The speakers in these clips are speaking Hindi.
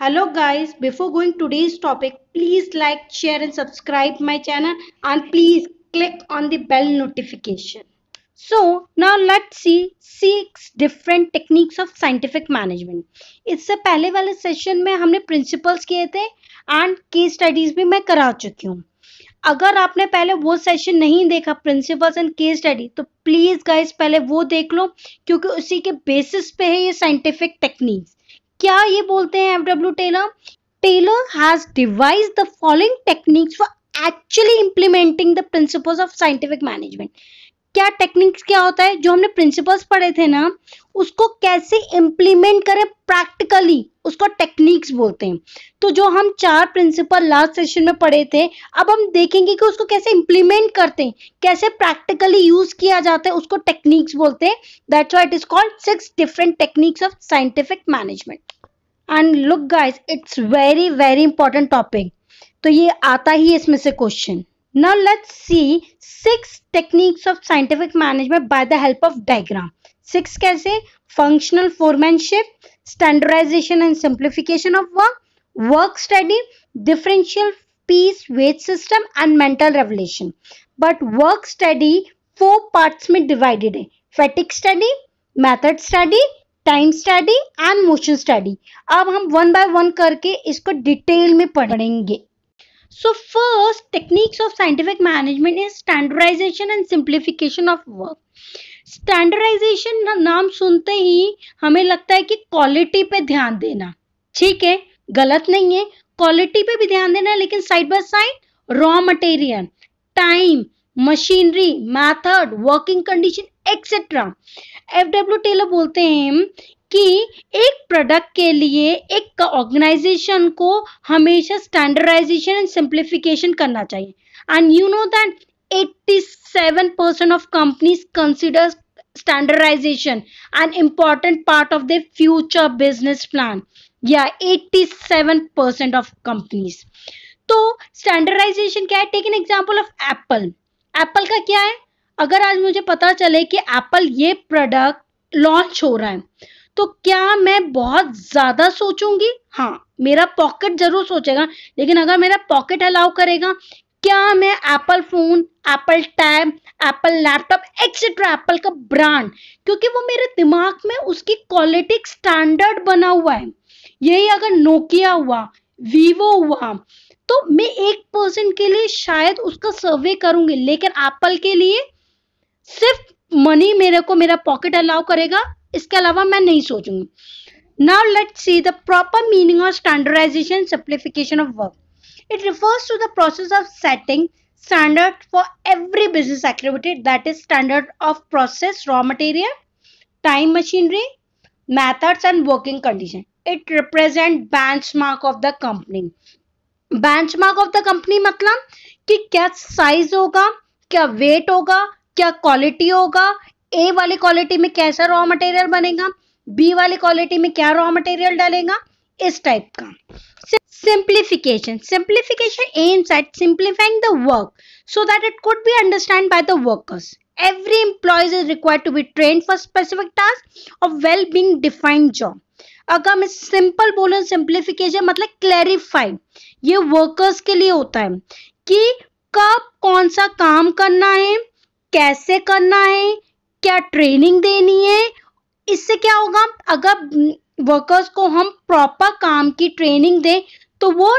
Hello guys, before going today's topic, please like, share and subscribe my channel and please click on the bell notification. So now let's see six different techniques of scientific management. इससे पहले वाले सेशन में हमने प्रिंसिपल्स किए थे एंड केस स्टडीज़ भी मैं करा चुकी हूँ अगर आपने पहले वो सेशन नहीं देखा प्रिंसिपल्स एंड केस स्टडी तो प्लीज़ गाइस पहले वो देख लो क्योंकि उसी के बेसिस पे है ये साइंटिफिक टेक्निक्स क्या ये बोलते हैं F W Taylor Taylor has devise the following techniques for actually implementing the principles of scientific management क्या टेक्निक्स क्या होता है? जो हमने प्रिंसिपल्स पढ़े थे ना, उसको कैसे इम्प्लीमेंट करें प्रैक्टिकली उसको टेक्निक्स बोलते हैं। तो जो हम चार प्रिंसिपल लास्ट सेशन में पढ़े थे, अब हम देखेंगे कि उसको कैसे इम्प्लीमेंट करते हैं। कैसे प्रैक्टिकली यूज़ किया जाता है, उसको टेक्निक्स बोलते हैं। That's why it is called six different techniques of scientific management and look guys it's very very important topic तो ये आता ही इसमें से question Now let's see six techniques of scientific management by the help of diagram. Six कैसे? Functional foremanship, standardization and simplification of work, work study, differential piece weight system and mental revelation. But work study four parts में divided है. Fatigue study, method study, time study and motion study अब हम वन बाय वन करके इसको डिटेल में पढ़ेंगे So, first, techniques of scientific management is standardization and simplification of work. Standardisation नाम सुनते ही हमें लगता है कि क्वालिटी पे ध्यान देना। ठीक है? गलत नहीं है। क्वालिटी पे भी ध्यान देना, लेकिन side by side raw material time machinery method working condition etcetera F W Taylor बोलते हैं कि एक प्रोडक्ट के लिए एक ऑर्गेनाइजेशन को हमेशा स्टैंडर्डाइजेशन एंड सिंप्लीफिकेशन करना चाहिए। And you know that 87% of companies consider standardization an important part of their future business plan yeah 87% of companies तो स्टैंडर्डाइजेशन क्या है? Take an example of Apple Apple का क्या है? अगर आज मुझे पता चले कि एप्पल ये प्रोडक्ट लॉन्च हो रहा है तो क्या मैं बहुत ज़्यादा सोचूँगी? हाँ मेरा पॉकेट ज़रूर सोचेगा, लेकिन अगर मेरा पॉकेट अलाउ करेगा, क्या मैं Apple phone Apple tab Apple laptop etcetera Apple का ब्रांड क्योंकि वो मेरे दिमाग में उसकी क्वालिटी स्टैंडर्ड बना हुआ है। यही अगर नोकिया हुआ वीवो हुआ तो मैं एक परसेंट के लिए शायद उसका सर्वे करूँगी, लेकिन एप्पल के लिए सिर्फ़ मनी मेरे को मेरा पॉकेट अलाउ करेगा, इसके अलावा मैं नहीं सोचूँगी। Now let see the proper meaning of standardisation simplification of work it refers to the process of setting standard for every business activity that is standard of process raw material time machinery methods and working condition it represent benchmark of the company benchmark of the company मतलब कि क्या साइज़ होगा, क्या वेट होगा क्या क्वालिटी होगा? ए वाली क्वालिटी में कैसा रॉ मटेरियल बनेगा? बी वाली क्वालिटी में क्या रॉ मटेरियल डालेगा? इस टाइप का। Simplification simplification aims at simplifying the work so that it could be understood by the workers. Every employee is required to be trained for specific task of well being defined job. अगर मैं सिंपल बोलूँ सिंप्लीफिकेशन मतलब क्लैरिफाइड ये वर्कर्स के लिए होता है कि कब कौन सा काम करना है? कैसे करना है? क्या ट्रेनिंग देनी है? इससे क्या होगा? अगर वर्कर्स को हम प्रॉपर काम की ट्रेनिंग दें तो वो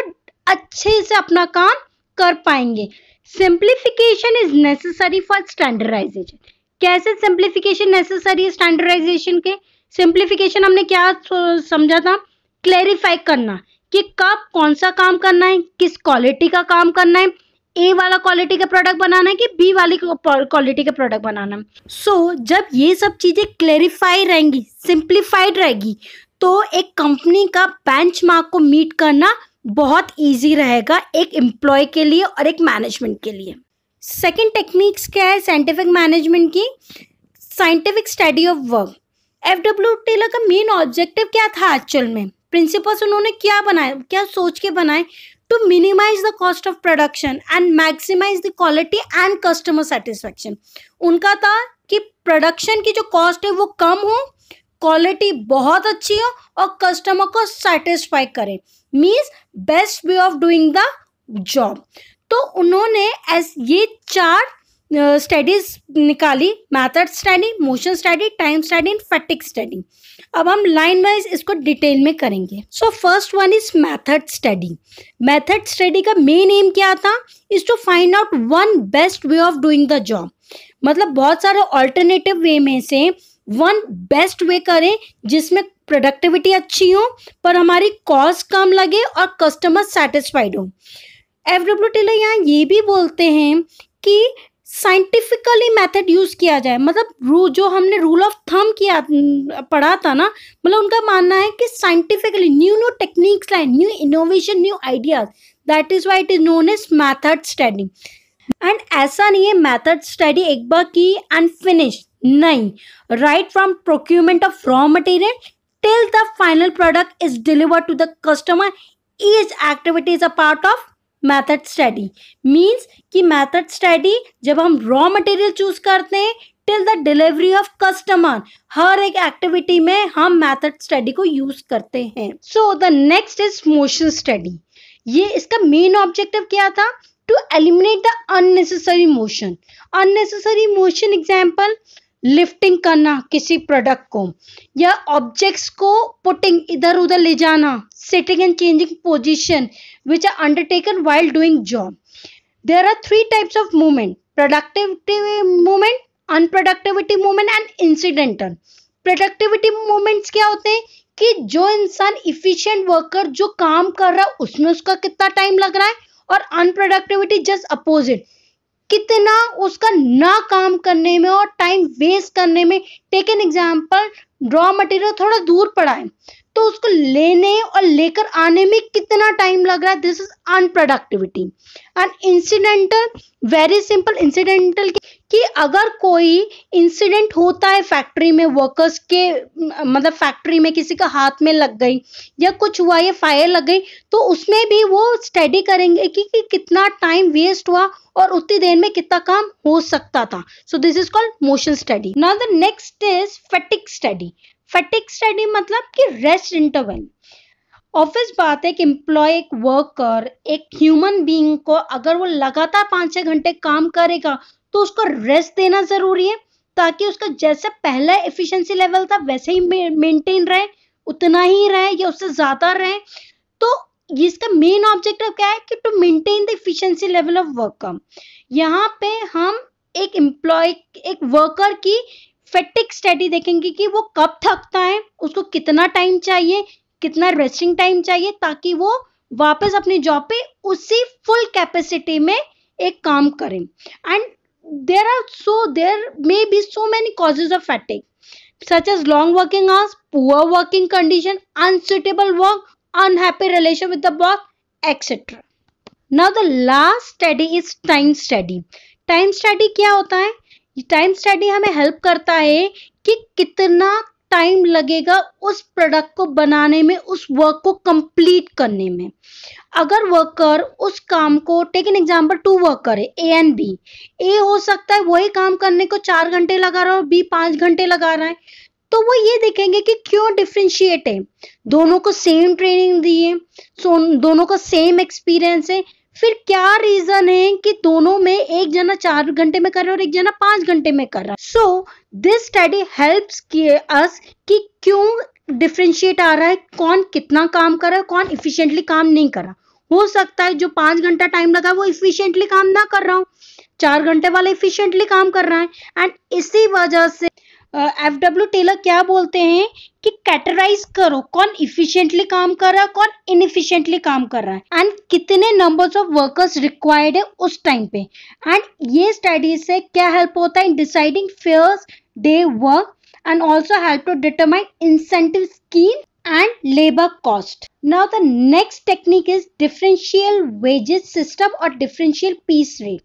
अच्छे से अपना काम कर पाएँगे। Simplification is necessary for standardisation कैसे सिंप्लीफिकेशन नेसेसरी है स्टैंडर्डाइजेशन के? सिंप्लीफिकेशन हमने क्या समझा था? क्लेरिफाई करना कि कब कौन सा काम करना है, किस क्वालिटी का काम करना है ए वाला क्वालिटी का प्रोडक्ट बनाना है कि बी वाली क्वालिटी का प्रोडक्ट बनाना है? सो so, जब ये सब चीज़ें क्लेरिफाई रहेंगी सिंप्लीफाइड रहेगी तो एक कंपनी का बेंचमार्क को मीट करना बहुत इजी रहेगा एक एम्प्लॉय के लिए और एक मैनेजमेंट के लिए। सेकेंड टेक्निक्स क्या है साइंटिफिक मैनेजमेंट की? Scientific study of work F W Taylor का मेन ऑब्जेक्टिव क्या था एक्चुअल में? प्रिंसिपल्स उन्होंने क्या बनाया क्या सोच के बनाए? To minimize the cost of production and maximize the quality and customer satisfaction उनका था कि प्रोडक्शन की जो कॉस्ट है वो कम हो क्वालिटी बहुत अच्छी हो और कस्टमर को सेटिस्फाई करे means best way of doing the job तो उन्होंने एस ये चार स्टडीज़ निकाली method study motion study time study and fatigue study अब हम लाइन वाइज इसको डिटेल में करेंगे। So first one is method study method study का मेन एम क्या था? Is to find out one best way of doing the job मतलब बहुत सारे ऑल्टरनेटिव वे में से वन बेस्ट वे करें, जिसमें प्रोडक्टिविटी अच्छी हो, पर हमारी कॉस्ट कम लगे और कस्टमर सेटिस्फाइड हो। एफ़ टेलर यहाँ ये भी बोलते हैं कि साइंटिफिकली मेथड यूज़ किया जाए। मतलब रू जो हमने रूल ऑफ़ थम किया पढ़ा था ना मतलब उनका मानना है कि साइंटिफिकली न्यू न्यू टेक्निक्स लाए new innovation new ideas that is why it is known as method study and ऐसा नहीं है मैथड स्टडी एक बार की एंड फिनिश नहीं। Right from procurement of raw material till the final product is deliver to the customer each activity is a part of method study. Means कि मैथड स्टडी जब हम रॉ मटेरियल चूज़ करते हैं till the delivery of customer हर एक एक्टिविटी में हम मैथड स्टडी को यूज़ करते हैं। So the next is motion study ये इसका मेन ऑब्जेक्टिव क्या था? To eliminate the unnecessary motion unnecessary motion example lifting करना किसी प्रोडक्ट को। या ऑब्जेक्ट्स को पुटिंग इधर उधर ले जाना sitting and changing position which are undertaken while doing job there are three types of movement productivity movement unproductivity movement and incidental productivity movements क्या होते हैं? कि जो इंसान इफिशियंट वर्कर जो काम कर रहा है, उसमें उसका कितना टाइम लग रहा है? और अनप्रोडक्टिविटी जस्ट अपोजिट कितना उसका ना काम करने में और टाइम वेस्ट करने में take an example raw material थोड़ा दूर पड़ा है। तो उसको लेने और लेकर आने में कितना टाइम लग रहा है? This is unproductivity and incidental very simple incidental कि अगर कोई इंसिडेंट होता है फैक्ट्री में वर्कर्स के मतलब फैक्ट्री में किसी का हाथ में लग गई या कुछ हुआ या फायर लग गई तो उसमें भी वो स्टडी करेंगे कि, कि कितना टाइम वेस्ट हुआ और उतनी देर में कितना काम हो सकता था। So this is called motion study now the next is fatigue study fatigue study मतलब कि रेस्ट इंटरवल ऑफ़िस बात है कि एम्प्लॉय एक वर्कर एक ह्यूमन बीइंग को अगर वो लगातार पाँच छः घंटे काम करेगा तो उसको रेस्ट देना ज़रूरी है, ताकि उसका जैसे पहला एफिशिएंसी लेवल था, वैसे ही मेंटेन रहे, उतना ही रहे, या उससे ज़्यादा रहे. तो इसका मेन ऑब्जेक्टिव क्या है कि to maintain the efficiency level of worker यहाँ पे हम एक एम्प्लॉय एक वर्कर की फेटिक स्टडी देखेंगे कि वो कब थकता है, उसको कितना टाइम चाहिए, कितना रेस्टिंग टाइम चाहिए ताकि वो वापस अपनी जॉब पे उसी फुल कैपेसिटी में एक काम करें। And there are so there may be so many causes of fatigue such as long working hours poor working condition unsuitable work unhappy relation with the boss etcetera now the last study is time study time study क्या होता है? टाइम स्टडी हमें हेल्प करता है कि कितना टाइम लगेगा उस प्रोडक्ट को बनाने में, उस वर्क को कंप्लीट करने में। अगर वर्कर उस काम को take an example two worker है ए एंड बी ए हो सकता है वही काम करने को चार घंटे लगा रहा है और बी पाँच घंटे लगा रहा है। तो वो ये देखेंगे कि क्यों डिफ्रेंशिएट है? दोनों को सेम ट्रेनिंग दी है दोनों का सेम एक्सपीरियंस है फिर क्या रीजन है कि दोनों में एक जना चार घंटे में कर रहा है और एक जना पाँच घंटे में कर रहा है? So this study helps us कि क्यों डिफ्रेंशिएट आ रहा है? कौन कितना काम कर रहा है कौन इफिशियंटली काम नहीं कर रहा? हो सकता है जो पाँच घंटा टाइम लगा वो इफिशियंटली काम ना कर रहा हूँ। चार घंटे वाला इफिशियंटली काम कर रहा है। एंड इसी वजह से एफ़ डब्ल्यू टेलर क्या बोलते हैं कि कैटराइज करो, कौन इफिशियंटली काम कर रहा है, कौन इनफिशियंटली काम कर रहा है। एंड कितने नंबर्स ऑफ़ वर्कर्स रिक्वायर्ड है उस टाइम पे। एंड ये स्टडी से क्या हेल्प होता है in deciding fairs day work and also help to determine incentive scheme and labour cost now the next technique is differential wages system और डिफरेंशियल पीस रेट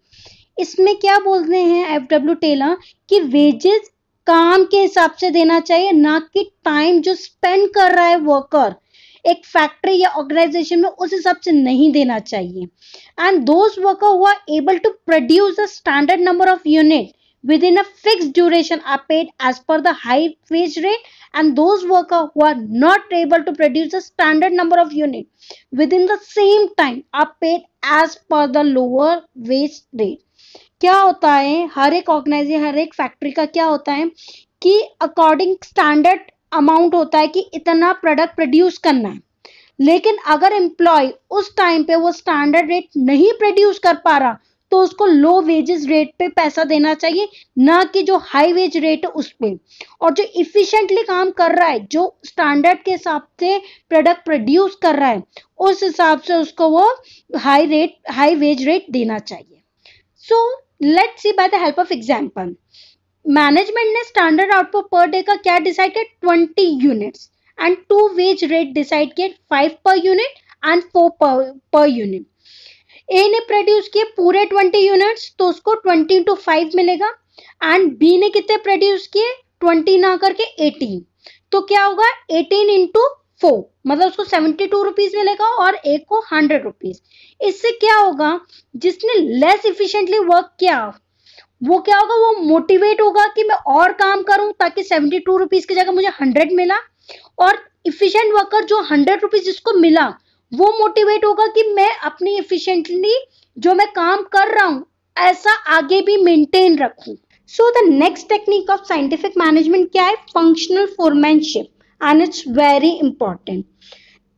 इसमें क्या बोलते हैं एफ़ डब्ल्यू टेलर कि वेजेस काम के हिसाब से देना चाहिए, ना कि टाइम जो स्पेंड कर रहा है वर्कर एक फैक्ट्री या ऑर्गेनाइजेशन में उस हिसाब से नहीं देना चाहिए। And those worker who able to produce a standard number of unit within a fix duration are paid as per the high wage rate and those worker who not able to produce a standard number of unit within the same time are paid as per the lower wage rate क्या होता है, हर एक ऑर्गेनाइजेशन हर एक फैक्ट्री का क्या होता है कि अकॉर्डिंग स्टैंडर्ड अमाउंट होता है कि इतना प्रोडक्ट प्रोड्यूस करना है। लेकिन अगर एम्प्लॉय उस टाइम पे वो स्टैंडर्ड रेट नहीं प्रोड्यूस कर पा रहा तो उसको लो वेजेस रेट पे पैसा देना चाहिए, ना कि जो हाई वेज रेट है उस पर और जो इफिशिएंटली काम कर रहा है, जो स्टैंडर्ड के हिसाब से प्रोडक्ट प्रोड्यूस कर रहा है, उस हिसाब से उसको वो high rate high wage rate देना चाहिए। So let's see by the help of example management ने स्टैंडर्ड आउटपुट पर डे का क्या डिसाइड किया? Twenty units and two wage rate decide किए five per unit and four per unit A ने प्रोड्यूस किए पूरे ट्वेंटी यूनिट्स तो उसको ट्वेंटी इंटू फाइव मिलेगा. एंड बी ने कितने प्रोड्यूस किए? ट्वेंटी ना करके एटीन तो क्या होगा? एटीन इंटू फोर मतलब उसको सेवेंटी टू रुपीज़ मिलेगा और एक को हंड्रेड रुपीज़ इससे क्या होगा, जिसने लेस इफिशियंटली वर्क किया, वो क्या होगा, वो मोटिवेट होगा कि मैं और काम करूँ ताकि सेवेंटी टू रुपीज़ की जगह मुझे हंड्रेड मिला और इफिशियंट वर्कर जो हंड्रेड रुपीज़ जिसको मिला, वो मोटिवेट होगा कि मैं अपनी इफिशियंटली जो मैं काम कर रहा हूँ, ऐसा आगे भी मेंटेन रखूँ। So the next technique of scientific management क्या है? Functional foremanship and it's very important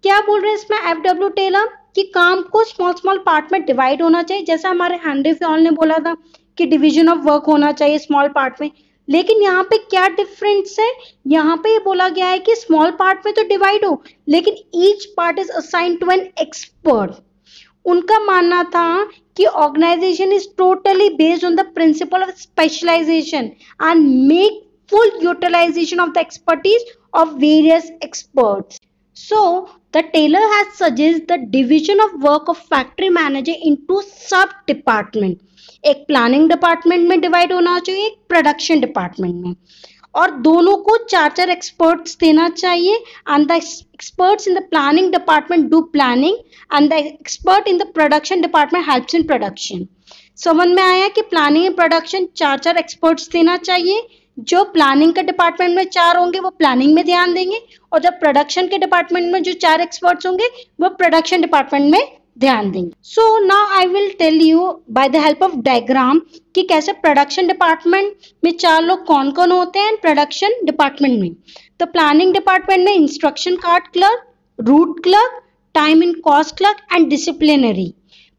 क्या बोल रहे हैं इसमें एफ़ डब्ल्यू टेलर कि काम को स्मॉल स्मॉल पार्ट में डिवाइड होना चाहिए। जैसा हमारे हैंनरी फ्योल ने बोला था कि डिवीज़न ऑफ़ वर्क होना चाहिए स्मॉल पार्ट में। लेकिन यहाँ पे क्या डिफरेंस है? यहाँ पे ये बोला गया है कि स्मॉल पार्ट में तो डिवाइड हो, लेकिन each part is assign to an expert उनका मानना था कि organisation is totally based on the principle of specialisation and make full utilization of the expertise of various experts. So, the tailor has suggested the division of work of factory manager into sub department. एक प्लानिंग डिपार्टमेंट में डिवाइड होना चाहिए एक प्रोडक्शन डिपार्टमेंट में और दोनों को चार चार एक्सपर्ट्स देना चाहिए and the experts in the planning department do planning and the expert in the production department helps in production समझ में आया कि प्लानिंग एंड प्रोडक्शन चार चार एक्सपर्ट्स देना चाहिए जो प्लानिंग के डिपार्टमेंट में चार होंगे, वो प्लानिंग में ध्यान देंगे और जब प्रोडक्शन के डिपार्टमेंट में जो चार एक्सपर्ट्स होंगे, वो प्रोडक्शन डिपार्टमेंट में ध्यान देंगे। So now I will tell you by the help of diagram कि कैसे प्रोडक्शन डिपार्टमेंट में चार लोग कौन कौन होते हैं प्रोडक्शन डिपार्टमेंट में। तो प्लानिंग डिपार्टमेंट में instruction card clerk route clerk time and cost clerk and disciplinary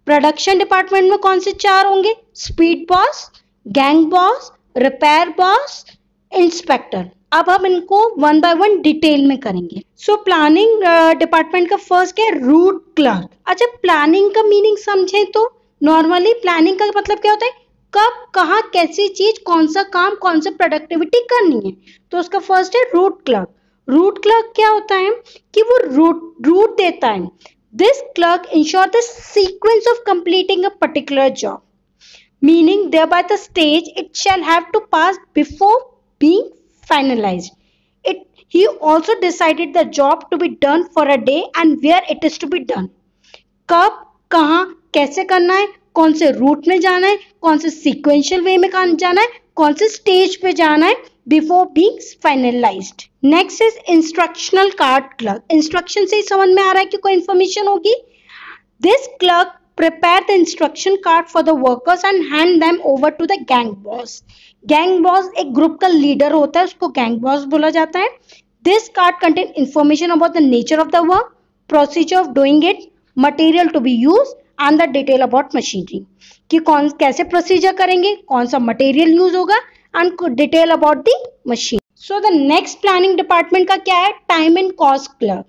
production department में कौन से चार होंगे? Speed boss gang boss repair boss inspector अब हम इनको वन बाय वन डिटेल में करेंगे। सो प्लानिंग डिपार्टमेंट का फ़र्स्ट क्या है? रूट क्लर्क अच्छा प्लानिंग का मीनिंग समझे तो नॉर्मली प्लानिंग का मतलब क्या होता है? कब, कहा, कैसी चीज़, कौन सा काम, कौन सा प्रोडक्टिविटी करनी है? तो उसका फ़र्स्ट है रूट क्लर्क रूट क्लर्क क्या होता है? कि वो रूट रूट देता है। This clerk ensure the sequence of completing a particular job meaning thereby the stage it shall have to pass before being finalized. It, he also decided the job to be done for a day and where it is to be done. कब कहाँ कैसे करना है कौन से रूट में जाना है कौन से सीक्वेंशियल वे में जाना है कौन से स्टेज पे जाना है before being finalised next is instructional card clerk instruction से ही समझ में आ रहा है कि कोई इंफॉर्मेशन होगी this clerk prepare the instruction card for the workers and hand them over to the gang boss gang boss एक ग्रुप का लीडर होता है उसको gang boss बोला जाता है this card contain information about the nature of the work procedure of doing it material to be used and the detail about machinery कि कौन कैसे प्रोसीजर करेंगे कौन सा मटेरियल यूज़ होगा and detail about the machine so the next planning department का क्या है time and cost clerk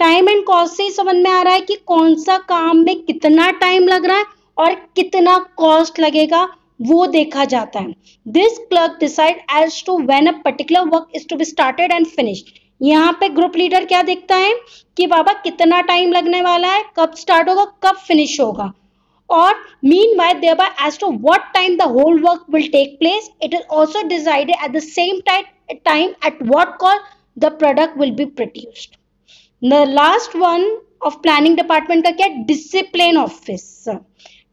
time and cost से ही समझ में आ रहा है कि कौन सा काम में कितना टाइम लग रहा है और कितना कॉस्ट लगेगा, वो देखा जाता है। This clerk decide as to when a particular work is to be started and finished यहाँ पे ग्रुप लीडर क्या देखता है कि बाबा कितना टाइम लगने वाला है, कब स्टार्ट होगा, कब फिनिश होगा। और mean by thereby as to what time the whole work will take place, it is also decided at the same time at what cost the product will be produced the last one of planning department का क्या? डिसिप्लिन ऑफ़िस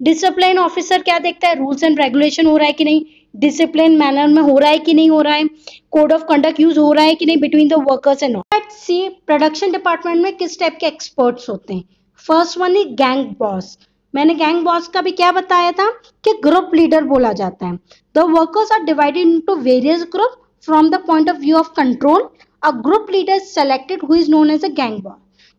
डिसिप्लिन ऑफिसर क्या देखता है? रूल्स एंड रेगुलेशन हो रहा है कि नहीं? डिसिप्लिन मैनर में हो रहा है कि नहीं हो रहा है? कोड ऑफ़ कंडक्ट यूज़ हो रहा है कि नहीं between the workers and see production department में किस टाइप के एक्सपर्ट्स होते हैं? First one is gang boss मैंने गैंग बॉस का भी क्या बताया था? कि ग्रुप लीडर बोला जाता है. The workers are divided into various group from the point of view of control a group leader selected who is known as a gang boss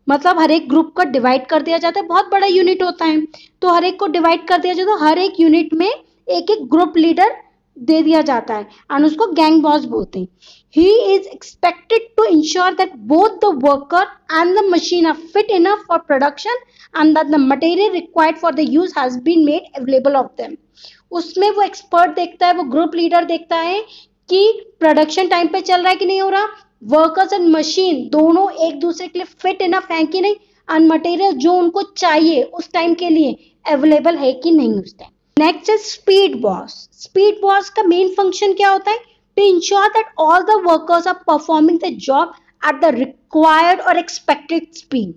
मतलब हर एक ग्रुप का डिवाइड कर दिया जाता है। बहुत बड़ा यूनिट होता है। तो हर एक को डिवाइड कर दिया जाता है। तो हर एक यूनिट में एक एक ग्रुप लीडर दे दिया जाता है। एंड उसको गैंग बॉस बोलते हैं। He is expected to ensure that both the worker and the machine are fit enough for production and that the material required for the use has been made available of them. उसमें वो एक्सपर्ट देखता है, वो ग्रुप लीडर देखता है कि प्रोडक्शन टाइम पे चल रहा है कि नहीं हो रहा। वर्कर्स एंड मशीन दोनों एक दूसरे के लिए फिट इनफ है कि नहीं? एंड मटेरियल जो उनको चाहिए उस टाइम के लिए अवेलेबल है कि नहीं उस time next is speed boss speed boss का मेन फ़ंक्शन क्या होता है? To ensure that all the workers are performing the job at the required और एक्सपेक्टेड स्पीड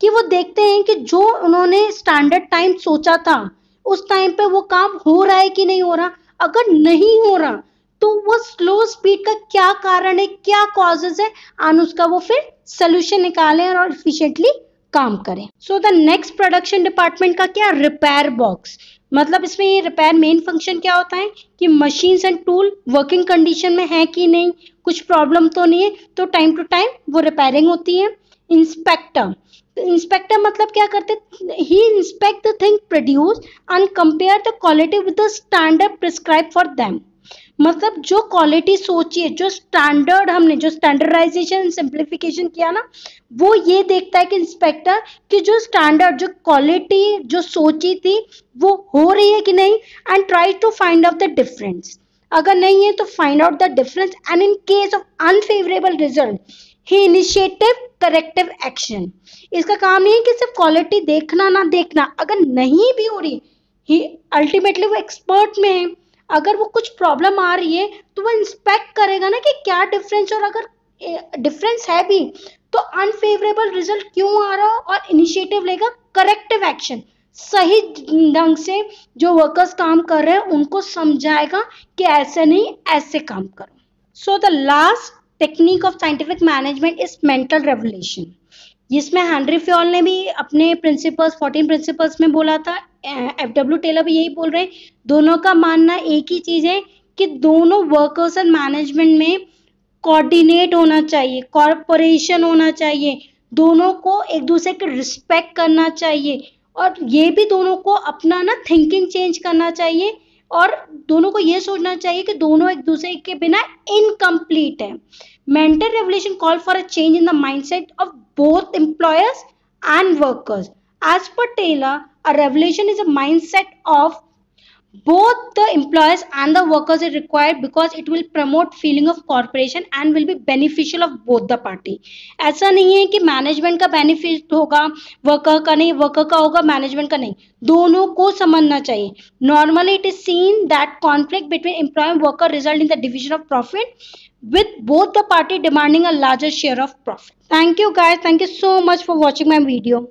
कि वो देखते हैं कि जो उन्होंने स्टैंडर्ड टाइम सोचा था, उस टाइम पे वो काम हो रहा है कि नहीं हो रहा? अगर नहीं हो रहा तो वो स्लो स्पीड का क्या कारण है? क्या कॉजेज है? और उसका वो फिर सोल्यूशन निकालें और इफिशियंटली काम करें। So the next production department का क्या? रिपेयर बॉक्स मतलब इसमें ये रिपेयर मेन फ़ंक्शन क्या होता है? कि machines and tool working condition में है कि नहीं? कुछ प्रॉब्लम तो नहीं है तो टाइम टू टाइम वो रिपेयरिंग होती है। इंस्पेक्टर इंस्पेक्टर मतलब क्या करते ही? Inspect the thing produce and compare the quality with the standard prescribe for them मतलब जो क्वालिटी सोचिए, जो स्टैंडर्ड हमने, जो स्टैंडर्डाइजेशन सिंप्लीफिकेशन किया ना, वो ये देखता है कि इंस्पेक्टर कि जो स्टैंडर्ड जो क्वालिटी जो सोची थी, वो हो रही है कि नहीं? And try to find out the difference अगर नहीं है तो find out the difference and in case of unfavourable result he initiative corrective action इसका काम ये है कि सिर्फ़ क्वालिटी देखना ना देखना, अगर नहीं भी हो रही ही अल्टीमेटली वो एक्सपर्ट में है। अगर वो कुछ प्रॉब्लम आ रही है तो वो इंस्पेक्ट करेगा ना कि क्या डिफरेंस और अगर डिफरेंस है भी तो अनफेवरेबल रिज़ल्ट क्यों आ रहा और इनिशिएटिव लेगा करेक्टिव एक्शन सही ढंग से जो वर्कर्स काम कर रहे हैं, उनको समझाएगा कि ऐसे नहीं, ऐसे काम करो. So the last technique of scientific management is mental revolution जिसमें हेनरी फ्योल ने भी अपने प्रिंसिपल्स फोर्टीन प्रिंसिपल्स में बोला था एफ़ डब्ल्यू टेलर भी यही बोल रहे हैं, दोनों का मानना एक ही चीज़ है कि दोनों वर्कर्स एंड मैनेजमेंट में कोऑर्डिनेट होना चाहिए कॉरपोरेशन होना चाहिए, दोनों को एक दूसरे के रिस्पेक्ट करना चाहिए और ये भी दोनों को अपना ना थिंकिंग चेंज करना चाहिए और दोनों को ये सोचना चाहिए कि दोनों एक दूसरे के बिना इनकम्प्लीट है। Mental revolution call for a change in the mindset of both employers and workers as per Taylor a revolution is a mindset of both the employers and the workers is required because it will promote feeling of corporation and will be beneficial of both the party ऐसा नहीं है कि मैनेजमेंट का बेनिफिट होगा वर्कर का नहीं वर्कर का होगा मैनेजमेंट का नहीं दोनों को समझना चाहिए normally it is seen that conflict between employ and worker result in the division of profit with both the party demanding a larger share of profit thank you guys thank you so much for watching my video